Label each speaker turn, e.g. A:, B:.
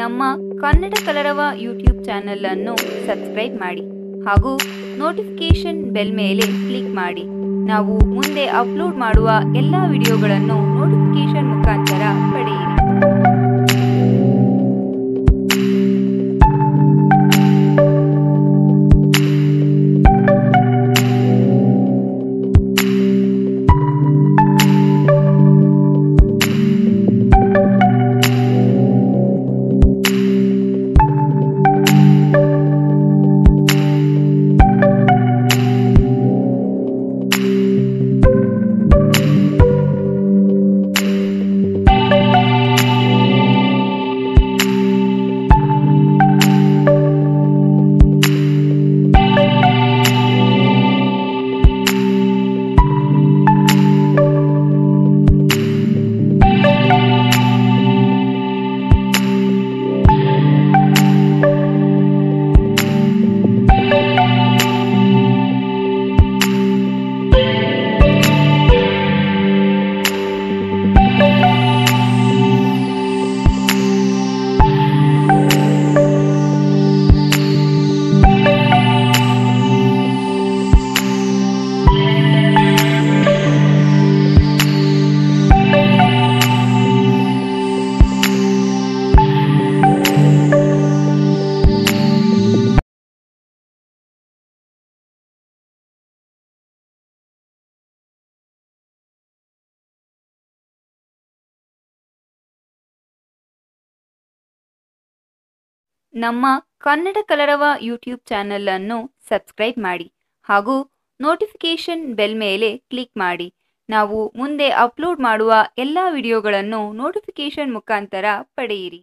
A: ನಮ್ಮ ಕನ್ನಡ ಕಲರವ YouTube channel ಅನ್ನು ಸಬ್ಸ್ಕ್ರೈಬ್ ಮಾಡಿ ಹಾಗೂ ನೋಟಿಫಿಕೇಶನ್ ಬೆಲ್ ಮೇಲೆ ಕ್ಲಿಕ್ ಮಾಡಿ. ನಾವು ಮುಂದೆ ಅಪ್ಲೋಡ್ ಮಾಡುವ ಎಲ್ಲ ವಿಡಿಯೋಗಳನ್ನು ನೋಟಿಫಿಕೇಶನ್ ನಮ್ಮ ಕನ್ನಡ ಕಲರವ ಯೂಟ್ಯೂಬ್ ಚಾನೆಲ್ ಅನ್ನು ಸಬ್ಸ್ಕ್ರೈಬ್ ಮಾಡಿ ಹಾಗೂ ನೋಟಿಫಿಕೇಶನ್ ಬೆಲ್ ಮೇಲೆ ಕ್ಲಿಕ್ ಮಾಡಿ. ನಾವು ಮುಂದೆ ಅಪ್ಲೋಡ್ ಮಾಡುವ ಎಲ್ಲ ವಿಡಿಯೋಗಳನ್ನು ನೋಟಿಫಿಕೇಶನ್ ಮುಖಾಂತರ ಪಡೆಯಿರಿ.